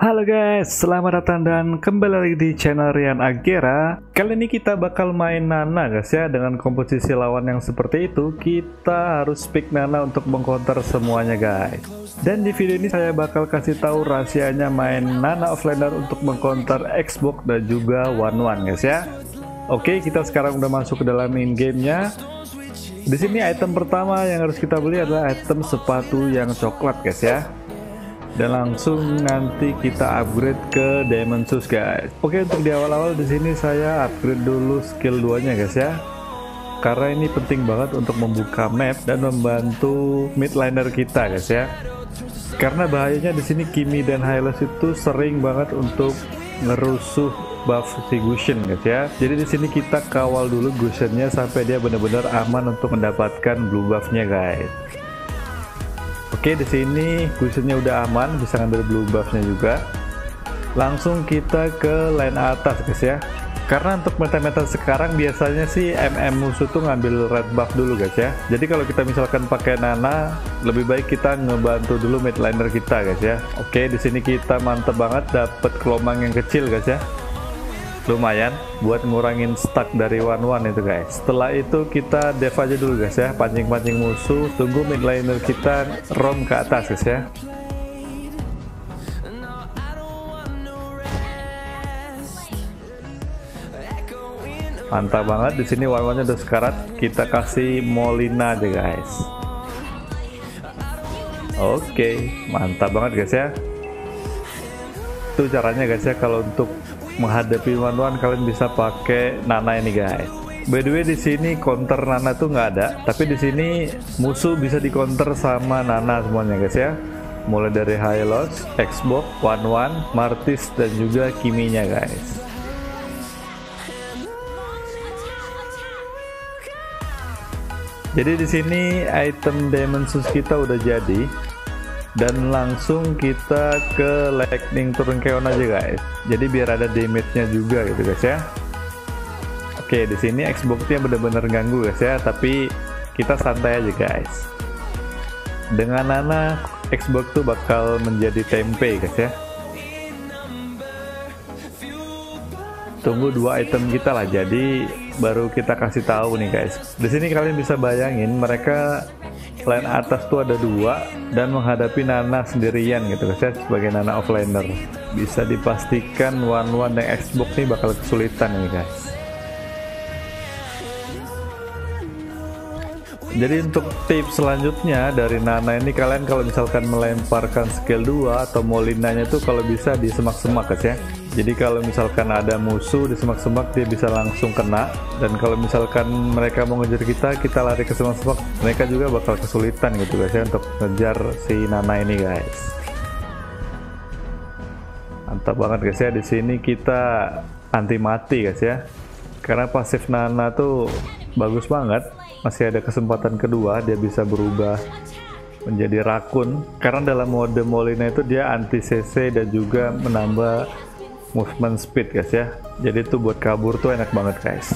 Halo guys, selamat datang dan kembali lagi di channel Rian Agera Kali ini kita bakal main Nana guys ya Dengan komposisi lawan yang seperti itu Kita harus pick Nana untuk mengcounter semuanya guys. Dan di video ini saya bakal kasih tahu rahasianya main Nana offlaner untuk mengcounter Xbox dan juga One One guys ya. Oke kita sekarang udah masuk ke dalam in gamenya. Di sini item pertama yang harus kita beli adalah item sepatu yang coklat guys ya dan langsung nanti kita upgrade ke Diamond Shoes guys. Oke untuk di awal-awal di sini saya upgrade dulu skill 2 nya guys ya. Karena ini penting banget untuk membuka map dan membantu midliner kita guys ya. Karena bahayanya di sini Kimi dan Hylos itu sering banget untuk ngerusuh buff si Gushin guys ya. Jadi di sini kita kawal dulu Gushinnya sampai dia benar-benar aman untuk mendapatkan blue buffnya guys. Oke, di sini kusennya udah aman, bisa ngambil blue buffnya juga. Langsung kita ke line atas, guys ya. Karena untuk meta-meta sekarang biasanya sih MM musuh tuh ngambil red buff dulu guys ya. Jadi kalau kita misalkan pakai Nana, lebih baik kita ngebantu dulu midliner kita guys ya. Oke, di sini kita mantep banget dapat kelomang yang kecil guys ya lumayan buat ngurangin stuck dari one one itu guys. Setelah itu kita dev aja dulu guys ya. Pancing-pancing musuh tunggu midliner kita rom ke atas guys ya. Mantap banget. Di sini one one udah sekarat. Kita kasih molina aja guys. Oke mantap banget guys ya. Itu caranya guys ya kalau untuk menghadapi one one kalian bisa pakai Nana ini guys. By the way di sini counter Nana tuh nggak ada, tapi di sini musuh bisa di counter sama Nana semuanya guys ya. Mulai dari Hylos, Xbox, One One, Martis dan juga Kiminya guys. Jadi di sini item Diamond Shoes kita udah jadi dan langsung kita ke lightning turun keon aja guys. Jadi biar ada damage-nya juga gitu guys ya. Oke di sini Xbox-nya bener-bener ganggu guys ya. Tapi kita santai aja guys. Dengan Nana Xbox tuh bakal menjadi tempe guys ya tunggu dua item kita lah jadi baru kita kasih tahu nih guys. Di sini kalian bisa bayangin mereka line atas tuh ada dua dan menghadapi Nana sendirian gitu guys ya sebagai Nana offlaner bisa dipastikan one one dan Xbox nih bakal kesulitan nih guys. Jadi untuk tips selanjutnya dari Nana ini kalian kalau misalkan melemparkan skill 2 atau molinanya tuh kalau bisa di semak-semak guys ya jadi kalau misalkan ada musuh di semak-semak dia bisa langsung kena. Dan kalau misalkan mereka mau ngejar kita kita lari ke semak-semak mereka juga bakal kesulitan gitu guys ya untuk ngejar si Nana ini guys. Mantap banget guys ya. Di sini kita anti mati guys ya. Karena pasif Nana tuh bagus banget. Masih ada kesempatan kedua dia bisa berubah menjadi rakun. Karena dalam mode Molina itu dia anti CC dan juga menambah movement speed guys ya. Jadi tuh buat kabur tuh enak banget guys.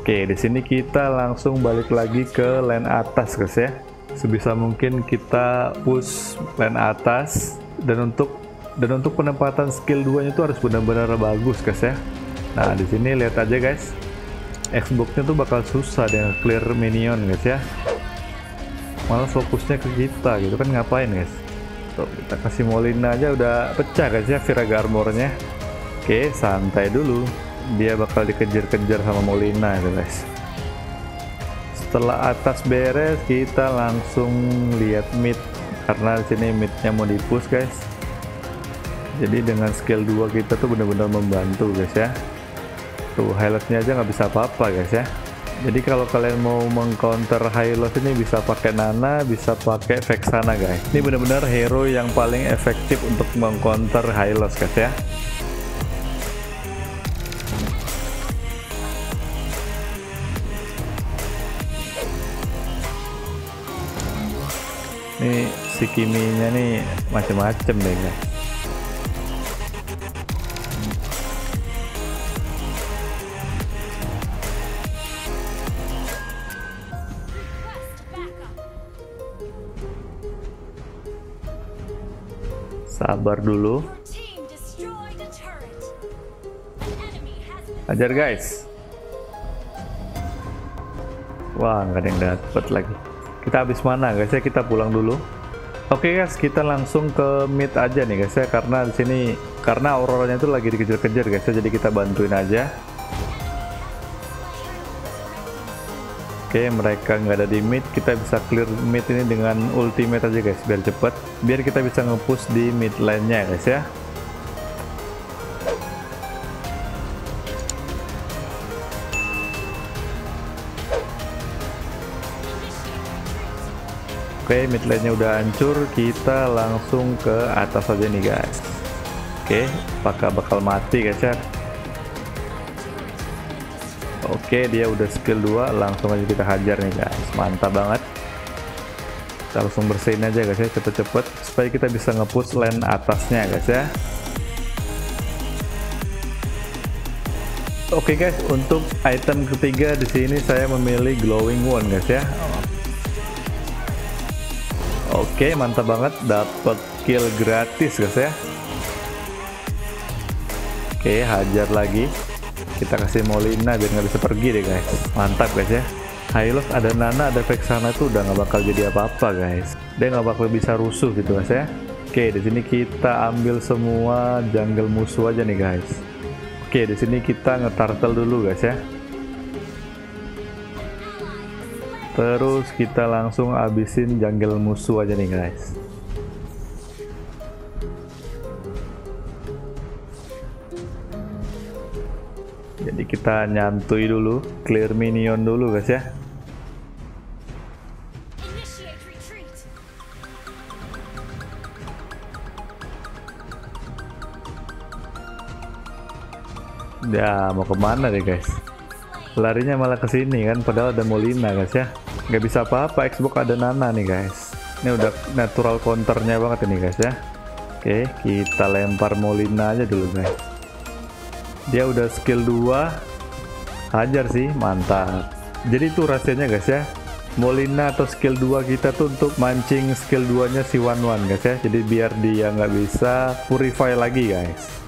Oke di sini kita langsung balik lagi ke lane atas guys ya. Sebisa mungkin kita push lane atas. Dan untuk dan untuk penempatan skill 2 nya itu harus benar-benar bagus guys ya. Nah di sini lihat aja guys. Xbox nya tuh bakal susah dengan clear minion guys ya. Malah fokusnya ke kita gitu. Kan ngapain guys Tuh, kita kasih Molina aja udah pecah guys ya Viraga armornya. Oke, santai dulu. Dia bakal dikejar-kejar sama Molina gitu guys. Setelah atas beres, kita langsung lihat mid karena di sini midnya mau dipush guys. Jadi dengan skill 2 kita tuh benar-benar membantu guys ya. Tuh highlightnya aja nggak bisa apa-apa guys ya jadi kalau kalian mau mengcounter Hylos ini bisa pakai Nana bisa pakai Vexana guys. Ini benar-benar hero yang paling efektif untuk mengcounter Hylos guys ya. Ini si Kiminya nih macem-macem deh guys Sabar dulu. Ajar guys. Wah, nggak ada yang dapat lagi. Kita habis mana guys ya? Kita pulang dulu. Oke okay guys, kita langsung ke mid aja nih guys ya karena di sini karena auroranya itu lagi dikejar-kejar guys ya jadi kita bantuin aja. Oke, okay, mereka nggak ada di mid, kita bisa clear mid ini dengan ultimate aja guys biar cepet, biar kita bisa ngepush di mid lane-nya guys ya. Oke, okay, mid lane-nya udah hancur, kita langsung ke atas aja nih guys. Oke, okay, apakah bakal mati guys ya? Oke, okay, dia udah skill 2, langsung aja kita hajar nih guys. Mantap banget. Kita langsung bersihin aja guys ya, cepet-cepet supaya kita bisa nge-push lane atasnya guys ya. Oke okay guys, untuk item ketiga di sini saya memilih glowing one guys ya. Oke, mantap banget dapat kill gratis guys ya. Oke, hajar lagi. Kita kasih Molina biar nggak bisa pergi deh guys. Mantap guys ya. Hylos ada Nana, ada Vexana itu udah nggak bakal jadi apa-apa guys. Dia nggak bakal bisa rusuh gitu guys ya. Oke, di sini kita ambil semua jungle musuh aja nih guys. Oke, di sini kita ngetartel dulu guys ya. Terus kita langsung abisin jungle musuh aja nih guys. Kita nyantui dulu, clear minion dulu guys ya. Ya mau ke mana deh guys? Larinya malah ke sini kan, padahal ada Molina guys ya. Nggak bisa apa-apa Xbox ada Nana nih guys. Ini udah natural counternya banget ini guys ya. Oke kita lempar Molina aja dulu guys. Dia udah skill 2 hajar sih mantap jadi itu rahasianya guys ya Molina atau skill 2 kita tuh untuk mancing skill 2 nya si One One guys ya jadi biar dia nggak bisa purify lagi guys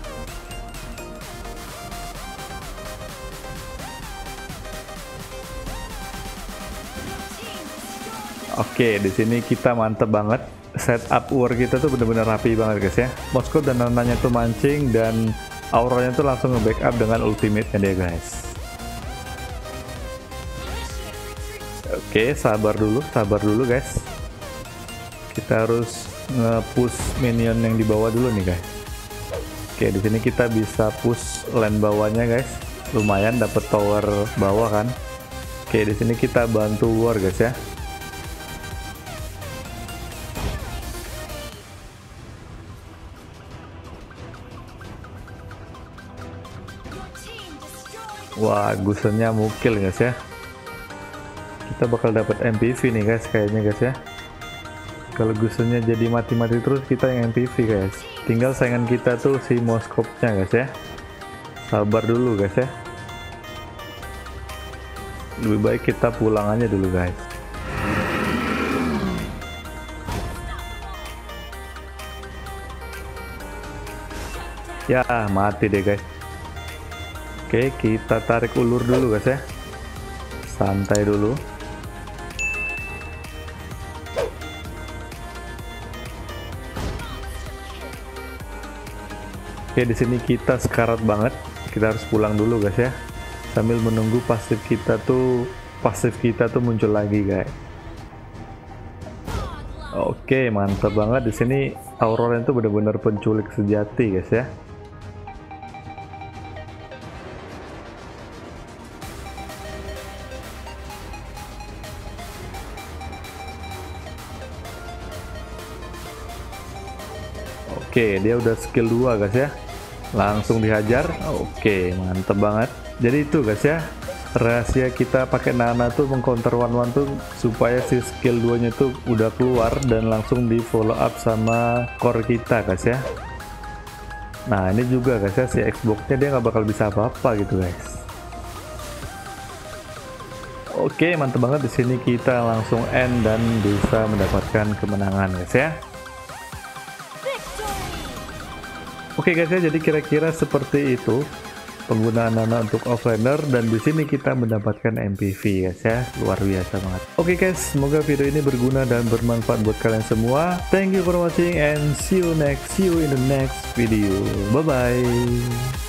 Oke, di sini kita mantep banget. Setup war kita tuh bener-bener rapi banget guys ya. Moskow dan nananya tuh mancing dan auranya tuh langsung nge-backup dengan ultimate-nya dia guys. Oke, sabar dulu, sabar dulu guys. Kita harus nge-push minion yang di bawah dulu nih guys. Oke, di sini kita bisa push land bawahnya guys. Lumayan dapat tower bawah kan. Oke, di sini kita bantu war guys ya. Wah, gusennya mukil guys ya. Kita bakal dapat MPV nih guys kayaknya guys ya. Kalau gusennya jadi mati-mati terus kita yang MPV guys. Tinggal saingan kita tuh si moskopnya guys ya. Sabar dulu guys ya. Lebih baik kita pulang aja dulu guys. Ya, mati deh guys. Oke, kita tarik ulur dulu guys ya. Santai dulu. Oke, di sini kita sekarat banget. Kita harus pulang dulu guys ya. Sambil menunggu pasif kita tuh pasif kita tuh muncul lagi guys. Oke, mantap banget di sini Aurora itu benar-benar penculik sejati guys ya. Oke, dia udah skill 2 guys ya. Langsung dihajar. Oke, mantep banget. Jadi itu guys ya. Rahasia kita pakai Nana tuh mengcounter one one tuh supaya si skill 2 nya tuh udah keluar dan langsung di follow up sama core kita guys ya. Nah ini juga guys ya si Xbox nya dia nggak bakal bisa apa-apa gitu guys. Oke mantep banget di sini kita langsung end dan bisa mendapatkan kemenangan guys ya. Oke guys ya, jadi kira-kira seperti itu penggunaan Nana untuk offlaner dan di sini kita mendapatkan MPV guys ya. Luar biasa banget. Oke guys semoga video ini berguna dan bermanfaat buat kalian semua. Thank you for watching and see you next see you in the next video. Bye bye